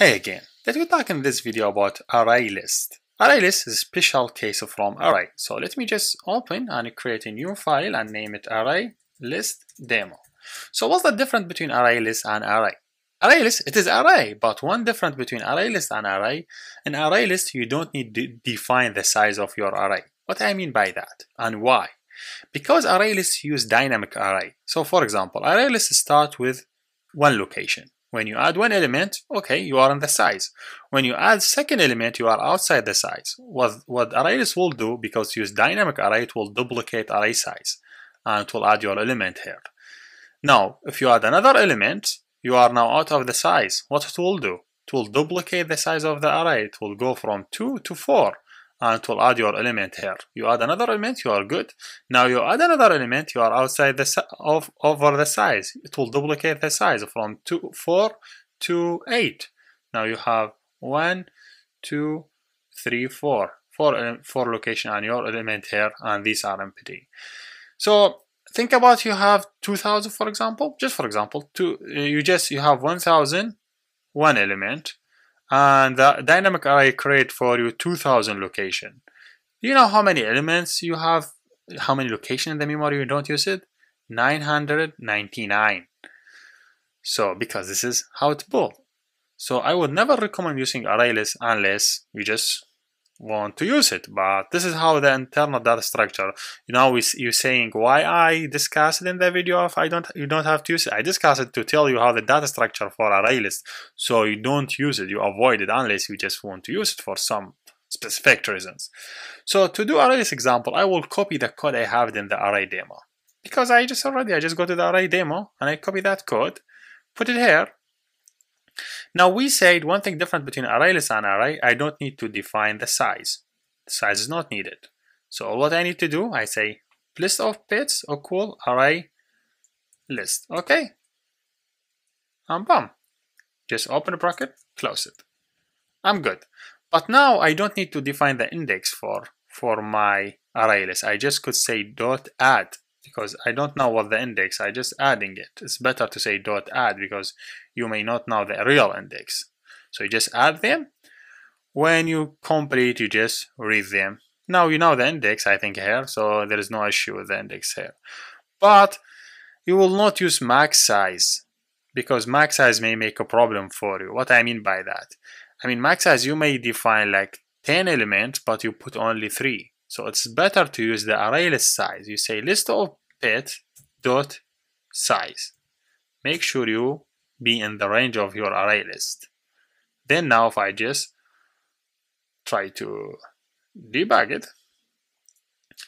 Hey again, let's go talk in this video about array list. Array list is a special case of from array. So let me just open and create a new file and name it array list demo. So what's the difference between array list and array? Array list, it is array, but one difference between array list and array, in array list you don't need to define the size of your array. What I mean by that and why? Because array lists use dynamic array. So for example, array lists start with one location. When you add one element, okay, you are in the size. When you add second element, you are outside the size. What, what ArrayList will do, because use dynamic array, it will duplicate array size and it will add your element here. Now, if you add another element, you are now out of the size. What it will do? It will duplicate the size of the array. It will go from 2 to 4 and it will add your element here. You add another element, you are good. Now you add another element, you are outside the of over the size. It will duplicate the size from two, 4 to 8. Now you have 1, 2, 3, 4. Four, uh, four location on your element here and these are empty. So think about you have 2000 for example, just for example, two, uh, you just you have 1000 one element and the dynamic array create for you 2000 location. Do you know how many elements you have, how many location in the memory you don't use it? 999. So because this is how it's built. So I would never recommend using ArrayList unless you just want to use it but this is how the internal data structure. You know you're saying why I discuss it in the video if I don't you don't have to use it. I discuss it to tell you how the data structure for array list so you don't use it. You avoid it unless you just want to use it for some specific reasons. So to do array list example I will copy the code I have in the array demo. Because I just already I just go to the array demo and I copy that code put it here now we said one thing different between array list and array, I don't need to define the size. The size is not needed. So what I need to do, I say list of bits equal array list. Okay. And bam. Just open the bracket, close it. I'm good. But now I don't need to define the index for, for my array list. I just could say dot add because I don't know what the index, I just adding it. It's better to say dot add because you may not know the real index. So you just add them. When you complete, you just read them. Now you know the index, I think, here, so there is no issue with the index here. But you will not use max size because max size may make a problem for you. What I mean by that? I mean, max size, you may define like 10 elements, but you put only 3. So it's better to use the array list size. You say list of pet dot size. Make sure you be in the range of your array list. Then now if I just try to debug it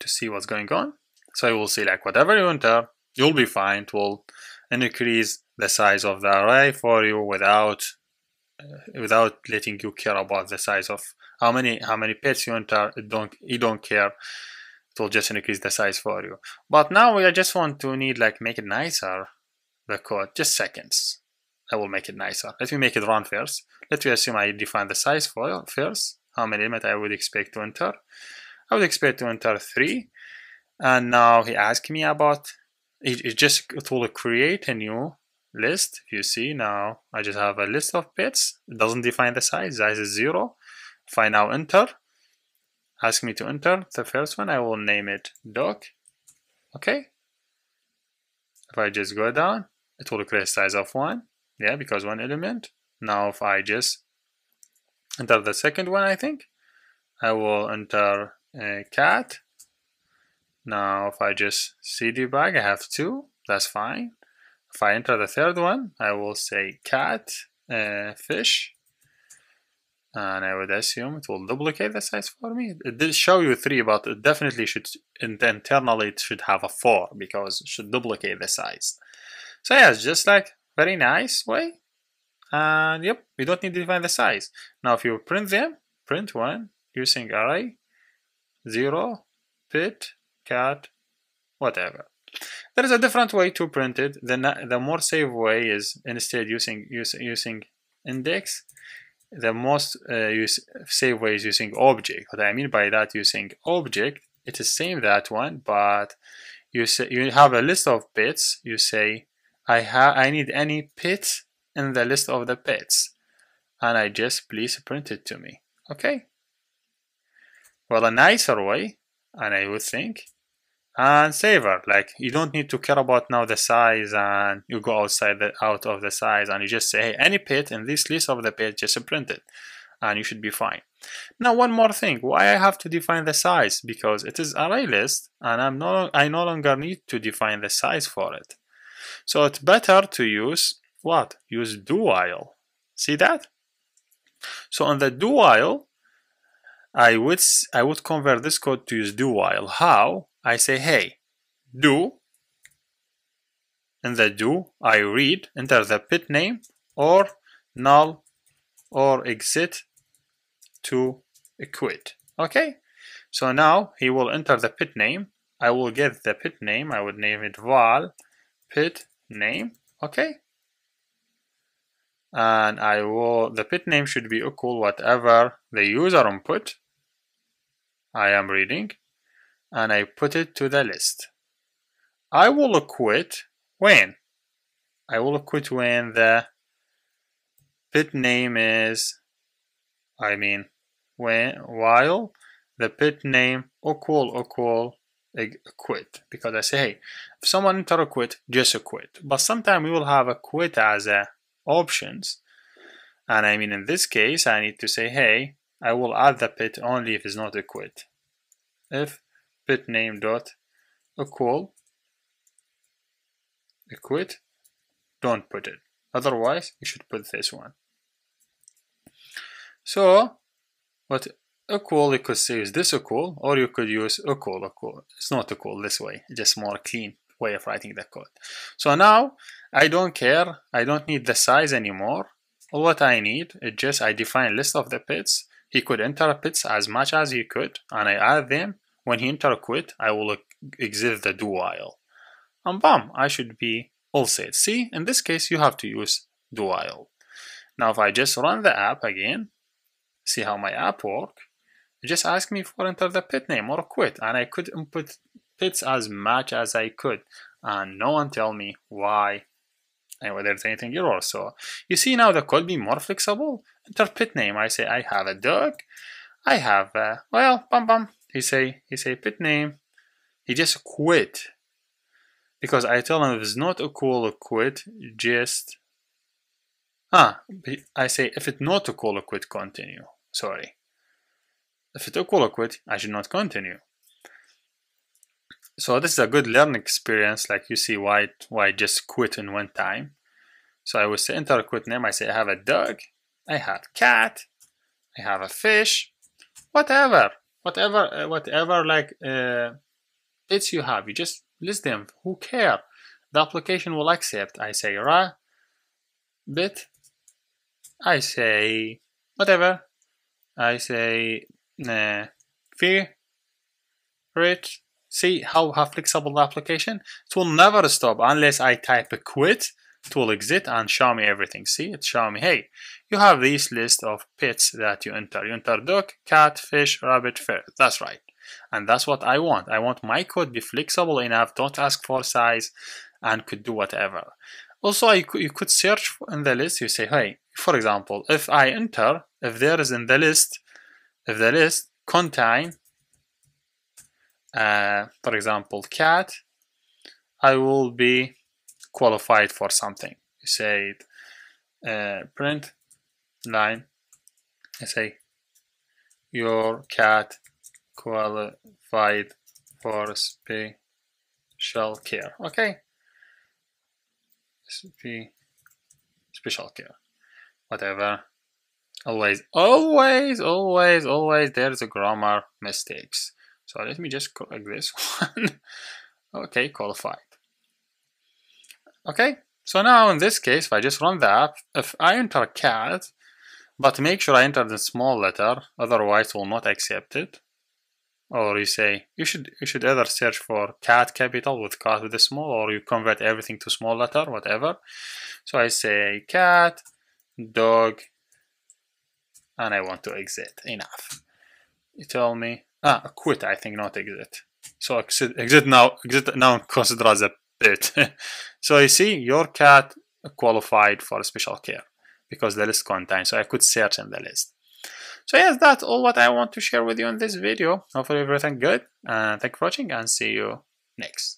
to see what's going on. So you will see like whatever you enter, you'll be fine. It will increase the size of the array for you without uh, without letting you care about the size of how many how many pets you enter it don't you don't care. It will just increase the size for you. But now we just want to need like make it nicer. The code just seconds. I will make it nicer. Let me make it run first. Let me assume I define the size for first. How many element I would expect to enter. I would expect to enter 3 and now he asked me about it, it just it will create a new list. You see now I just have a list of pets. It doesn't define the size. Size is 0 if I now enter, ask me to enter the first one, I will name it dog. Okay. If I just go down, it will create size of one. Yeah, because one element. Now if I just enter the second one, I think, I will enter a cat. Now if I just see debug, I have two. That's fine. If I enter the third one, I will say cat, uh, fish and I would assume it will duplicate the size for me. It did show you 3, but it definitely should, internally it should have a 4, because it should duplicate the size. So yeah, it's just like very nice way. And yep, we don't need to define the size. Now if you print them, print one using array, 0, pit, cat, whatever. There is a different way to print it. The, the more safe way is instead using, using index the most uh, use, safe way is using object. What I mean by that, using object, it is the same that one, but you say you have a list of bits. You say I have I need any pit in the list of the pits, and I just please print it to me okay well a nicer way and I would think and saver like you don't need to care about now the size and you go outside the out of the size and you just say hey any pit in this list of the pit just print it and you should be fine. Now one more thing. Why I have to define the size? Because it is array list and I'm no I no longer need to define the size for it. So it's better to use what? Use do while see that? So on the do while I would I would convert this code to use do while how I say, hey, do. In the do, I read, enter the pit name or null or exit to quit. Okay? So now he will enter the pit name. I will get the pit name. I would name it val pit name. Okay? And I will, the pit name should be equal whatever the user input I am reading and I put it to the list. I will quit when? I will quit when the pit name is, I mean, when while the pit name equal equal quit because I say, hey, if someone enter quit, just quit. But sometimes we will have a quit as a options. And I mean, in this case, I need to say, hey, I will add the pit only if it's not a quit. If pit name dot equal quit don't put it. Otherwise you should put this one. So what equal you could say is this equal or you could use equal equal it's not equal this way just more clean way of writing the code. So now I don't care I don't need the size anymore. All what I need is just I define list of the pits. He could enter pits as much as he could and I add them when he enter quit, I will exit the do while. And bam, I should be all set. See, in this case, you have to use do while. Now, if I just run the app again, see how my app work, just ask me for enter the pit name or quit, and I could input pits as much as I could, and no one tell me why and whether there's anything error. So you see now the code be more flexible. Enter pit name. I say I have a dog. I have a, well, bum bum he say he say pit name. He just quit. Because I tell him if it's not a call quit just ah I say if it's not a call quit continue. Sorry. If it's a call quit I should not continue. So this is a good learning experience like you see why why just quit in one time. So I will say enter a quit name. I say I have a dog. I have cat. I have a fish. Whatever whatever uh, whatever like uh, bits you have you just list them. Who care? The application will accept. I say ra bit. I say whatever. I say uh, fee rate see how, how flexible the application. It will never stop unless i type a quit will exit and show me everything see it show me hey you have this list of pets that you enter. You enter duck, cat, fish, rabbit, ferret. That's right. And that's what I want. I want my code be flexible enough, don't ask for size, and could do whatever. Also, I you could search in the list. You say, hey, for example, if I enter, if there is in the list, if the list contain, uh, for example, cat, I will be qualified for something. You say uh, print line I say your cat qualified for special care. Okay. Special care. Whatever. Always always always always there's a grammar mistakes. So let me just correct this one. Okay qualified okay so now in this case if I just run the app if I enter cat but make sure I enter the small letter, otherwise will not accept it. Or you say, you should you should either search for cat capital with cat with a small, or you convert everything to small letter, whatever. So I say cat, dog, and I want to exit. Enough. You tell me, ah, quit, I think, not exit. So exit, exit now, exit now consider as a bit. so you see, your cat qualified for special care. because the list contains, so I could search in the list. So yes, that's all what I want to share with you in this video. Hopefully everything good. And thank you for watching and see you next.